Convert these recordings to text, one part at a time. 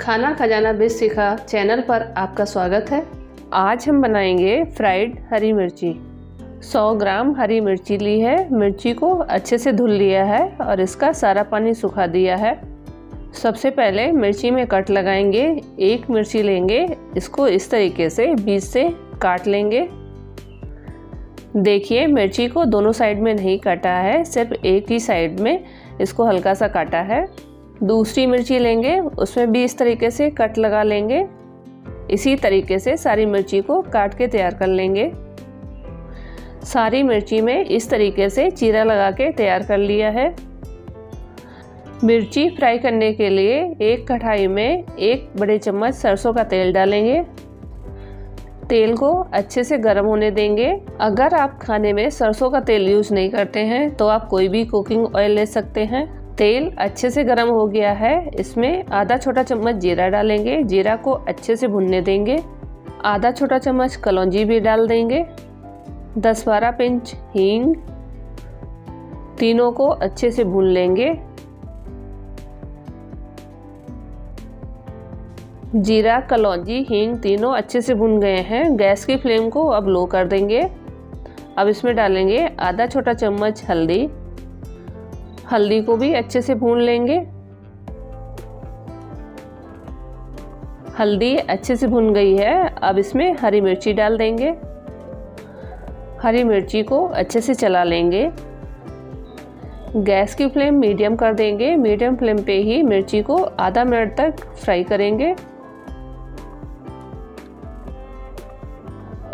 खाना खजाना बिस सिखा चैनल पर आपका स्वागत है। आज हम बनाएँगे फ्राइड हरी मिर्ची। 100 ग्राम हरी मिर्ची ली है। मिर्ची को अच्छे से धुल लिया है और इसका सारा पानी सुखा दिया है। सबसे पहले मिर्ची में कट लगाएँगे। एक मिर्ची लेंगे। इसको इस तरीके से बीच से काट लेंगे। देखिए, मिर्ची को दोनों साइड में नहीं काटा है। सिर्फ़ एक ही साइड में इसको हल्का सा काटा है। दूसरी मिर्ची लेंगे, उसमें भी इस तरीके से कट लगा लेंगे। इसी तरीके से सारी मिर्ची को काट के तैयार कर लेंगे। सारी मिर्ची में इस तरीके से चीरा लगा के तैयार कर लिया है। मिर्ची फ्राई करने के लिए एक कढ़ाई में एक बड़े चम्मच सरसों का तेल डालेंगे। तेल को अच्छे से गर्म होने देंगे। अगर आप खाने में सरसों का तेल यूज़ नहीं करते हैं तो आप कोई भी कुकिंग ऑयल ले सकते हैं। तेल अच्छे से गर्म हो गया है। इसमें आधा छोटा चम्मच जीरा डालेंगे। जीरा को अच्छे से भुनने देंगे। आधा छोटा चम्मच कलौजी भी डाल देंगे। दस बारह पिंच हींग तीनों को अच्छे से भून लेंगे। जीरा, कलौजी, हींग तीनों अच्छे से भुन गए हैं। गैस की फ्लेम को अब लो कर देंगे। अब इसमें डालेंगे आधा छोटा चम्मच हल्दी। हल्दी को भी अच्छे से भून लेंगे। हल्दी अच्छे से भुन गई है। अब इसमें हरी मिर्ची डाल देंगे। हरी मिर्ची को अच्छे से चला लेंगे। गैस की फ्लेम मीडियम कर देंगे। मीडियम फ्लेम पे ही मिर्ची को आधा मिनट तक फ्राई करेंगे।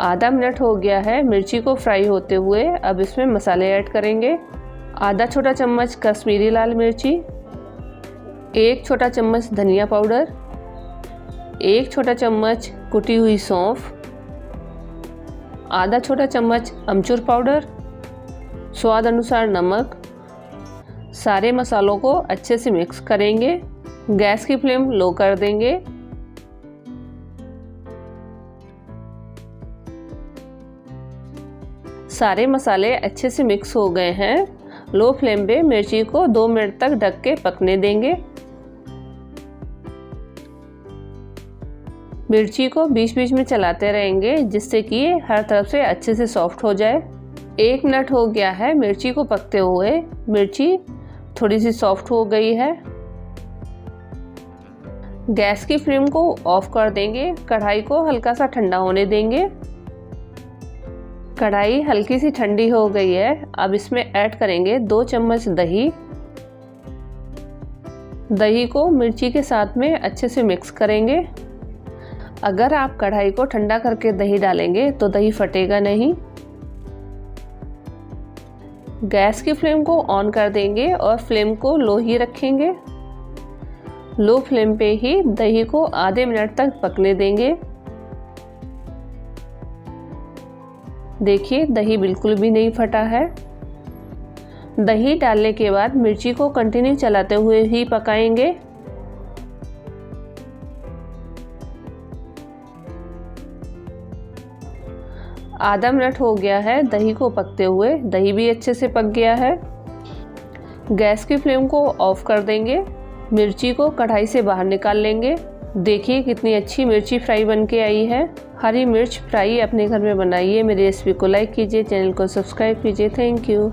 आधा मिनट हो गया है मिर्ची को फ्राई होते हुए। अब इसमें मसाले ऐड करेंगे। आधा छोटा चम्मच कश्मीरी लाल मिर्ची, एक छोटा चम्मच धनिया पाउडर, एक छोटा चम्मच कुटी हुई सौंफ, आधा छोटा चम्मच अमचूर पाउडर, स्वाद अनुसार नमक। सारे मसालों को अच्छे से मिक्स करेंगे। गैस की फ्लेम लो कर देंगे। सारे मसाले अच्छे से मिक्स हो गए हैं। लो फ्लेम पे मिर्ची को दो मिनट तक ढक के पकने देंगे। मिर्ची को बीच बीच में चलाते रहेंगे, जिससे कि हर तरफ़ से अच्छे से सॉफ्ट हो जाए। एक मिनट हो गया है मिर्ची को पकते हुए। मिर्ची थोड़ी सी सॉफ्ट हो गई है। गैस की फ्लेम को ऑफ़ कर देंगे। कढ़ाई को हल्का सा ठंडा होने देंगे। कढ़ाई हल्की सी ठंडी हो गई है। अब इसमें ऐड करेंगे दो चम्मच दही। दही को मिर्ची के साथ में अच्छे से मिक्स करेंगे। अगर आप कढ़ाई को ठंडा करके दही डालेंगे तो दही फटेगा नहीं। गैस की फ्लेम को ऑन कर देंगे और फ्लेम को लो ही रखेंगे। लो फ्लेम पे ही दही को आधे मिनट तक पकने देंगे। देखिए, दही बिल्कुल भी नहीं फटा है। दही डालने के बाद मिर्ची को कंटिन्यू चलाते हुए ही पकाएँगे। आधा मिनट हो गया है दही को पकते हुए। दही भी अच्छे से पक गया है। गैस की फ्लेम को ऑफ़ कर देंगे। मिर्ची को कढ़ाई से बाहर निकाल लेंगे। देखिए कितनी अच्छी मिर्ची फ्राई बन के आई है। हरी मिर्च फ्राई अपने घर में बनाइए। मेरी रेसिपी को लाइक कीजिए, चैनल को सब्सक्राइब कीजिए। Thank you.